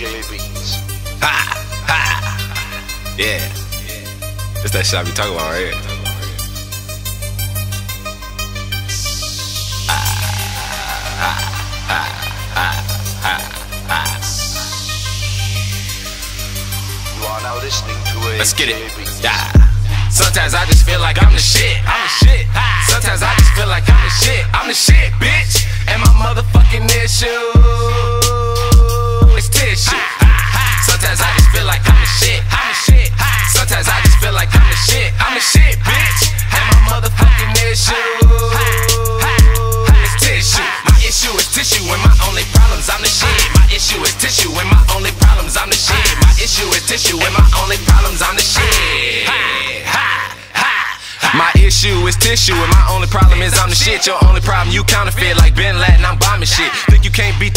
Ha, ha. Yeah. That's that shit I be talking about right here. You are now listening to a Let's get it. Yeah. Sometimes I just feel like I'm the shit. I'm the shit. Issue and my only problems I'm the shit. My issue is tissue, and my only problems I'm the shit. My issue is tissue, and my only problems I'm the shit. My issue is tissue, and my only problem is I'm the shit. Your only problem, you counterfeit like Bin Laden, I'm bombing shit.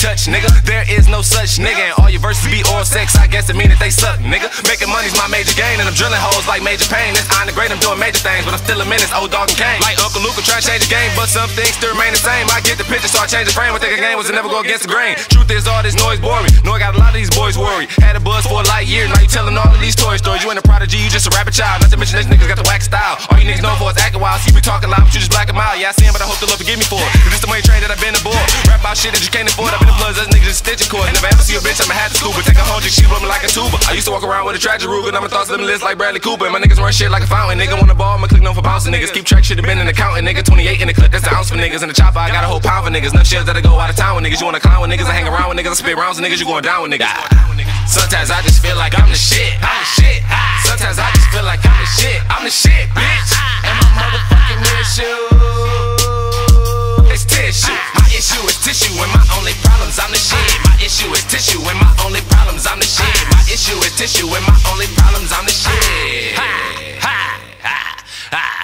You be touched, nigga? There is no such nigga, and all your verses be oral sex. I guess it mean that they suck, nigga. Making money's my major gain, and I'm drilling holes like major pain. It's on the great, I'm doing major things, but I'm still a menace, old dog and cane. Like Uncle Luca trying to change the game, but some things still remain the same. I get the picture, so I change the frame. I think a game was never go against the grain. Truth is, all this noise boring. Know I got a lot of these boys worried. Had a buzz for a light year, now you telling all of these toy stories. You ain't a prodigy, you just a rapper child. Not to mention these niggas got the whack style. All you niggas know for is acting wild. See me talking loud, but you just black 'em out. Yeah, I see him, but I hope the About shit that you can't afford. I've been the bloods, that's niggas just stitching cord. Never ever see a bitch, I'ma have to scuba. Take a hundred, she me like a tuba. I used to walk around with a tragic and I'ma thoughts limitless like Bradley Cooper. And my niggas run shit like a fountain. Nigga want the ball, I'ma click no for bouncing. Niggas keep track, shit have been in the counting. Nigga 28 in the clip, that's the ounce for niggas. In the chopper, I got a whole pound for niggas. Enough shells that'll go out of town with niggas. You wanna clown with niggas, I hang around with niggas, I spit rounds with niggas, you going down with niggas. Sometimes I just feel like I'm the shit. I'm the shit. Sometimes I just feel like I'm the shit. I'm issue is tissue, and my only problems I'm the shit. My issue is tissue, and my only problems I'm the shit. Ha, ha, ha, ha.